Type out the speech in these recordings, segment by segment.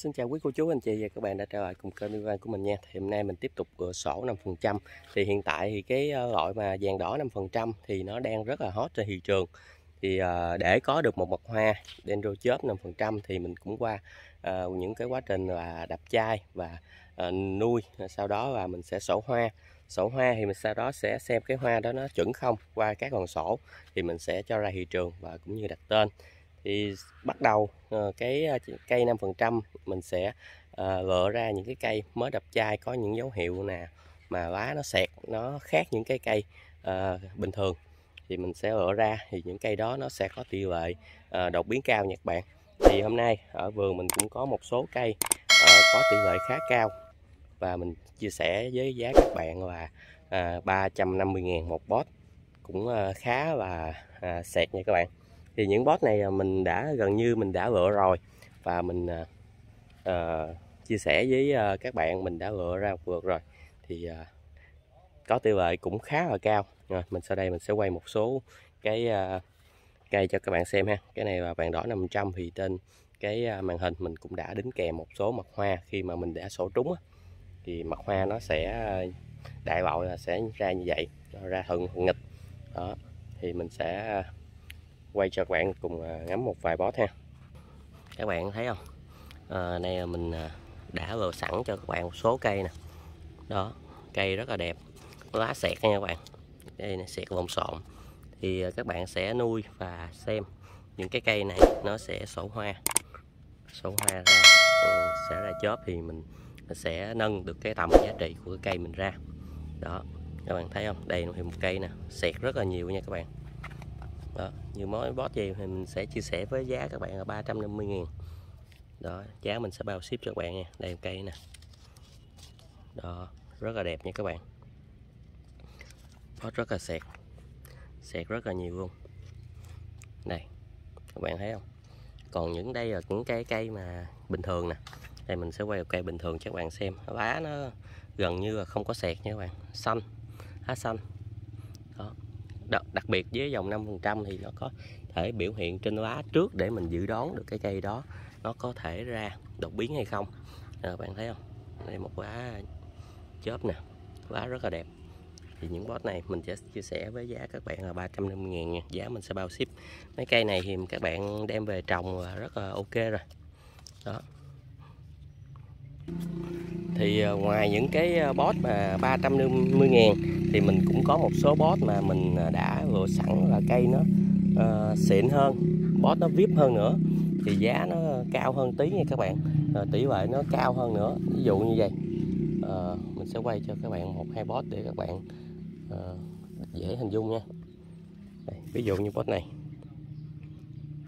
Xin chào quý cô chú, anh chị và các bạn đã trở lại cùng kênh Liên Quan của mình nha. Thì hôm nay mình tiếp tục rửa sổ 5%. Thì hiện tại thì cái ờ, loại mà vàng đỏ 5% thì nó đang rất là hot trên thị trường. Thì ờ, để có được một mật hoa Dendrochop 5% thì mình cũng qua ờ, những cái quá trình là đập chai và nuôi. Sau đó là mình sẽ sổ hoa. Sổ hoa thì mình sau đó sẽ xem cái hoa đó nó chuẩn không qua các con sổ thì mình sẽ cho ra thị trường và cũng như đặt tên thì bắt đầu uh, cái uh, cây 5% mình sẽ uh, lựa ra những cái cây mới đập chai có những dấu hiệu nè mà lá nó sẹt nó khác những cái cây uh, bình thường. Thì mình sẽ lựa ra thì những cây đó nó sẽ có tỷ lệ uh, đột biến cao nha các bạn. Thì hôm nay ở vườn mình cũng có một số cây uh, có tỷ lệ khá cao và mình chia sẻ với giá các bạn là uh, 350.000 một bót cũng uh, khá là uh, sẹt nha các bạn thì những bot này à, mình đã gần như mình đã lựa rồi. Và mình uh, chia sẻ với uh, các bạn mình đã lựa ra một lượt rồi. Thì uh, có tỷ lệ cũng khá là cao. Rồi mình sau đây mình sẽ quay một số cái uh, cây cho các bạn xem ha. Cái này là vàng đỏ 500 thì trên cái màn hình mình cũng đã đính kèm một số mặt hoa khi mà mình đã sổ trúng thì mặt hoa nó sẽ đại loại là sẽ ra như vậy ra thuận nghịch. Đó thì mình sẽ quay cho các bạn cùng à, ngắm một vài bó ha. Các bạn thấy không? À, này mình à, đã lựa sẵn cho các bạn một số cây nè. Đó cây rất là đẹp lá sẹt nha các bạn. Đây này sẹt lộn xộn. Thì à, các bạn sẽ nuôi và xem những cái cây này nó sẽ sổ hoa. Sổ hoa ra ừ, sẽ ra chớp thì mình sẽ nâng được cái tầm giá trị của cái cây mình ra. Đó các bạn thấy không? Đây là một cây nè sẹt rất là nhiều nha các bạn đó, như món bót gì thì mình sẽ chia sẻ với giá các bạn là 350 000 đó, giá mình sẽ bao ship cho các bạn nha, đây cây nè. Đó, rất là đẹp nha các bạn. Bót rất là sẹt sẹt rất là nhiều luôn. Đây, các bạn thấy không? Còn những đây là những cây cây mà bình thường nè. Đây mình sẽ quay một cây bình thường cho các bạn xem. Lá nó gần như là không có sẹt nha các bạn. Xanh, lá xanh. Đó đặc biệt với dòng 5% thì nó có thể biểu hiện trên lá trước để mình dự đoán được cái cây đó nó có thể ra đột biến hay không. À, bạn thấy không? Đây một lá chớp nè lá rất là đẹp. Thì những bot này mình sẽ chia sẻ với giá các bạn là 350 ngàn nha. Giá mình sẽ bao ship. Mấy cây này thì các bạn đem về trồng là rất là ok rồi. Đó thì ờ, ngoài những cái ờ, bót mà 350 ngàn thì mình cũng có một số bót mà mình ờ, đã vừa sẵn là cây nó uh, xịn hơn bót nó vip hơn nữa. Thì giá nó cao hơn tí nha các bạn. Uh, tỷ lệ nó cao hơn nữa. Ví dụ như vậy. Uh, mình sẽ quay cho các bạn một hai bót để các bạn uh, dễ hình dung nha. Đây, ví dụ như bót này.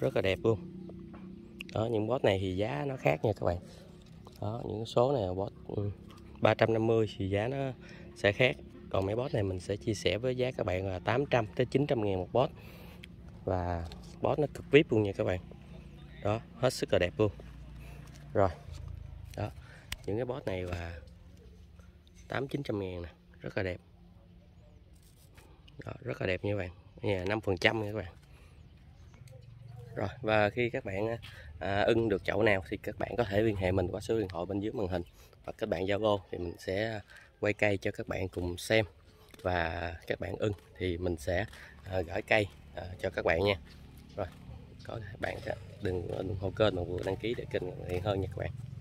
Rất là đẹp luôn. Đó những bót này thì giá nó khác nha các bạn đó những số này là bot ừ, 350 thì giá nó sẽ khác. Còn mấy bot này mình sẽ chia sẻ với giá các bạn là 800 tới 900 ngàn một bot và bot nó cực vip luôn nha các bạn. Đó hết sức là đẹp luôn. Rồi đó những cái bot này là 8 900 ngàn nè rất là đẹp. Đó, rất là đẹp như vậy nhà 5 phần trăm các bạn rồi và khi các bạn à, à, ưng được chậu nào thì các bạn có thể liên hệ mình qua số điện thoại bên dưới màn hình. Hoặc các bạn Zalo thì mình sẽ quay cây cho các bạn cùng xem. Và các bạn ưng thì mình sẽ à, gửi cây à, cho các bạn nha. Rồi có bạn đừng ủng hộ kênh mà vừa đăng ký để kênh hiện hơn nha các bạn.